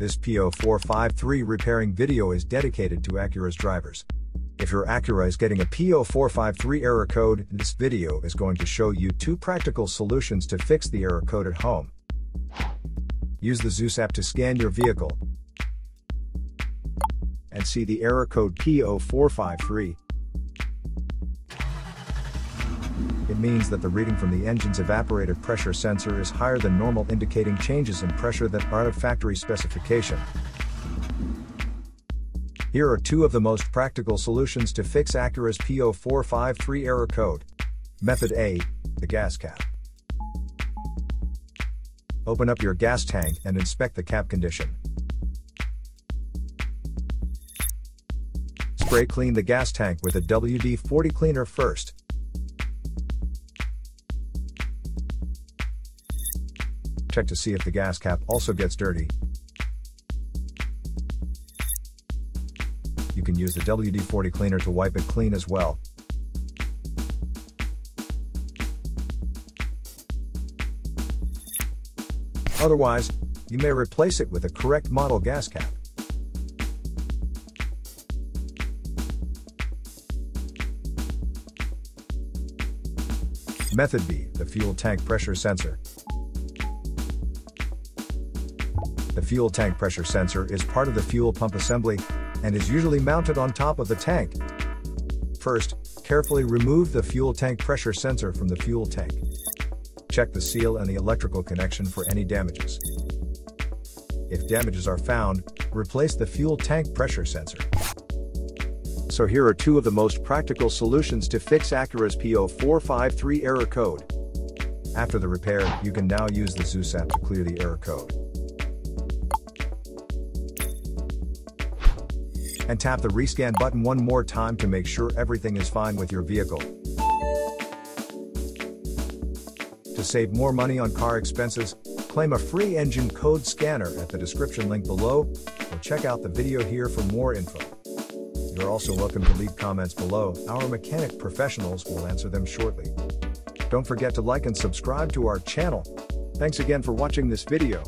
This P0453 repairing video is dedicated to Acura's drivers. If your Acura is getting a P0453 error code, this video is going to show you two practical solutions to fix the error code at home. Use the ZUS app to scan your vehicle and see the error code P0453. It means that the reading from the engine's evaporative pressure sensor is higher than normal indicating changes in pressure that are out of factory specification. Here are two of the most practical solutions to fix Acura's P0453 error code. Method A, the gas cap. Open up your gas tank and inspect the cap condition. Spray clean the gas tank with a WD-40 cleaner first. Check to see if the gas cap also gets dirty. You can use the WD-40 cleaner to wipe it clean as well. Otherwise, you may replace it with a correct model gas cap. Method B, the fuel tank pressure sensor. The fuel tank pressure sensor is part of the fuel pump assembly and is usually mounted on top of the tank. First, carefully remove the fuel tank pressure sensor from the fuel tank. Check the seal and the electrical connection for any damages. If damages are found, replace the fuel tank pressure sensor. So here are two of the most practical solutions to fix Acura's P0453 error code. After the repair, you can now use the ZUS app to clear the error code. And tap the rescan button one more time to make sure everything is fine with your vehicle. To save more money on car expenses, claim a free engine code scanner at the description link below, or check out the video here for more info. You're also welcome to leave comments below, our mechanic professionals will answer them shortly. Don't forget to like and subscribe to our channel. Thanks again for watching this video.